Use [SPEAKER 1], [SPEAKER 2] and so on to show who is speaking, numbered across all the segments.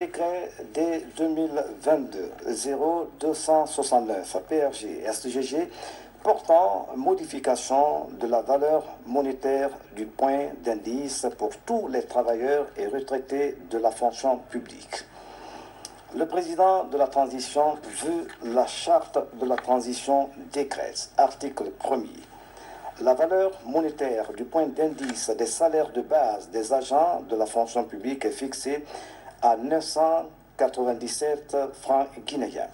[SPEAKER 1] Décret dès 2022 0269 PRG SGG portant modification de la valeur monétaire du point d'indice pour tous les travailleurs et retraités de la fonction publique. Le président de la transition veut la charte de la transition décrète, article 1er. La valeur monétaire du point d'indice des salaires de base des agents de la fonction publique est fixée à 997 francs guinéens.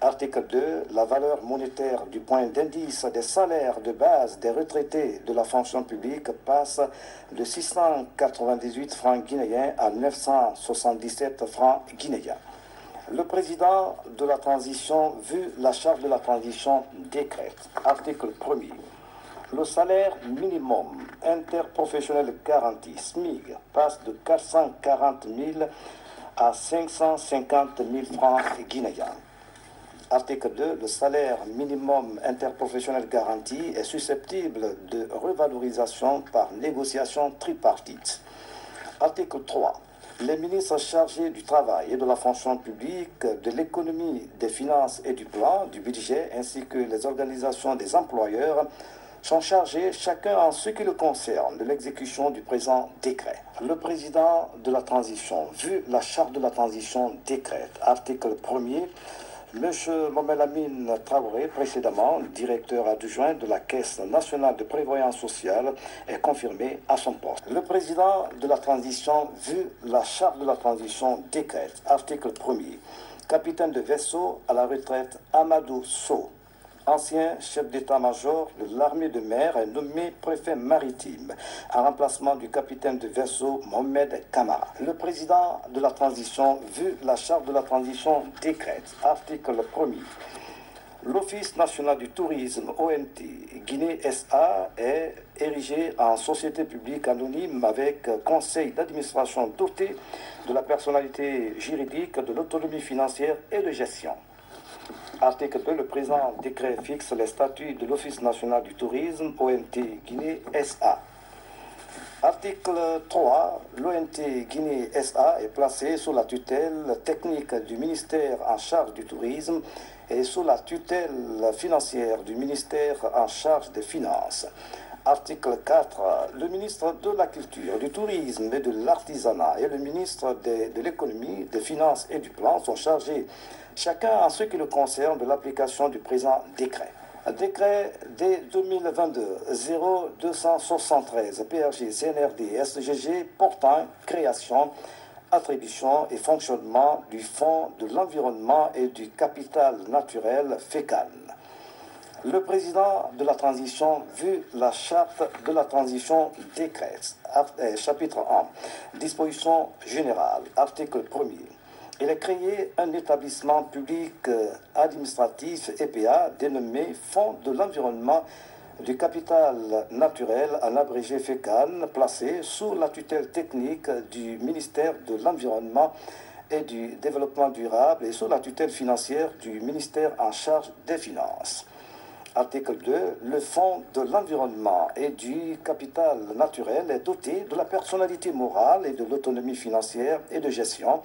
[SPEAKER 1] Article 2. La valeur monétaire du point d'indice des salaires de base des retraités de la fonction publique passe de 698 francs guinéens à 977 francs guinéens. Le président de la transition, vu la charge de la transition, décrète. Article 1er. Le salaire minimum interprofessionnel garanti, SMIG, passe de 440 000 à 550 000 francs guinéens. Article 2. Le salaire minimum interprofessionnel garanti est susceptible de revalorisation par négociation tripartite. Article 3. Les ministres chargés du travail et de la fonction publique, de l'économie, des finances et du plan, du budget, ainsi que les organisations des employeurs sont chargés, chacun en ce qui le concerne, de l'exécution du présent décret. Le président de la transition, vu la charte de la transition décrète, article 1er, M. Momelamine Traoré, précédemment directeur adjoint de la Caisse nationale de prévoyance sociale, est confirmé à son poste. Le président de la transition, vu la charte de la transition décrète, article 1er, capitaine de vaisseau à la retraite Amadou So, ancien chef d'état-major de l'armée de mer, est nommé préfet maritime en remplacement du capitaine de vaisseau Mohamed Kamara. Le président de la transition, vu la charte de la transition décrète, article 1er, L'Office national du tourisme ONT Guinée SA est érigé en société publique anonyme avec conseil d'administration doté de la personnalité juridique, de l'autonomie financière et de gestion. Article 2. Le présent décret fixe les statuts de l'Office national du tourisme, ONT Guinée SA. Article 3. L'ONT Guinée SA est placé sous la tutelle technique du ministère en charge du tourisme et sous la tutelle financière du ministère en charge des finances. Article 4. Le ministre de la Culture, du Tourisme et de l'Artisanat et le ministre de, l'économie, des finances et du plan sont chargés, chacun en ce qui le concerne, de l'application du présent décret. Décret dès 2022 0273 PRG CNRD SGG portant création, attribution et fonctionnement du Fonds de l'environnement et du capital naturel fécal. Le président de la transition, vu la charte de la transition décrète, chapitre 1, disposition générale, article 1er. Il a créé un établissement public administratif EPA dénommé Fonds de l'environnement du capital naturel, en abrégé FECAN, placé sous la tutelle technique du ministère de l'Environnement et du Développement durable et sous la tutelle financière du ministère en charge des finances. Article 2. Le Fonds de l'environnement et du capital naturel est doté de la personnalité morale et de l'autonomie financière et de gestion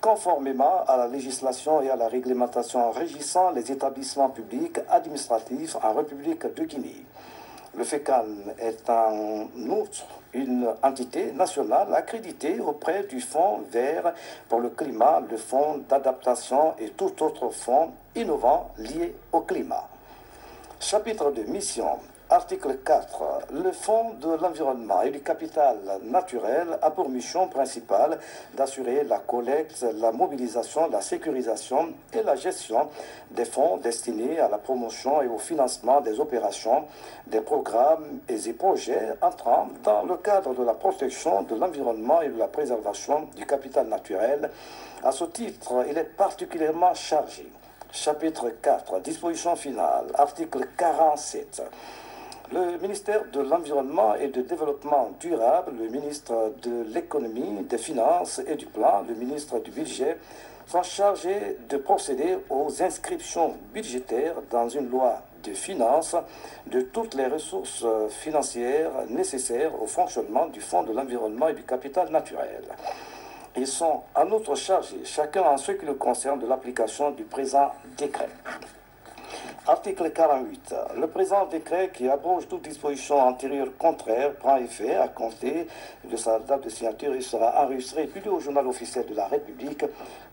[SPEAKER 1] conformément à la législation et à la réglementation régissant les établissements publics administratifs en République de Guinée. Le FECAN est en outre une entité nationale accréditée auprès du Fonds vert pour le climat, le Fonds d'adaptation et tout autre fonds innovant lié au climat. Chapitre de mission. Article 4. Le Fonds de l'environnement et du capital naturel a pour mission principale d'assurer la collecte, la mobilisation, la sécurisation et la gestion des fonds destinés à la promotion et au financement des opérations, des programmes et des projets entrant dans le cadre de la protection de l'environnement et de la préservation du capital naturel. À ce titre, il est particulièrement chargé. Chapitre 4. Disposition finale. Article 47. Le ministère de l'Environnement et du Développement durable, le ministre de l'Économie, des Finances et du Plan, le ministre du Budget sont chargés de procéder aux inscriptions budgétaires dans une loi de finances de toutes les ressources financières nécessaires au fonctionnement du Fonds de l'environnement et du capital naturel. Ils sont en outre chargés, chacun en ce qui le concerne, de l'application du présent décret. Article 48. Le présent décret qui abroge toute disposition antérieure contraire prend effet à compter de sa date de signature et sera enregistré et publié au journal officiel de la République.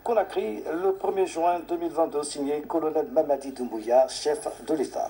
[SPEAKER 1] Conakry, le 1er juin 2022, signé colonel Mamadi Doumbouya, chef de l'État.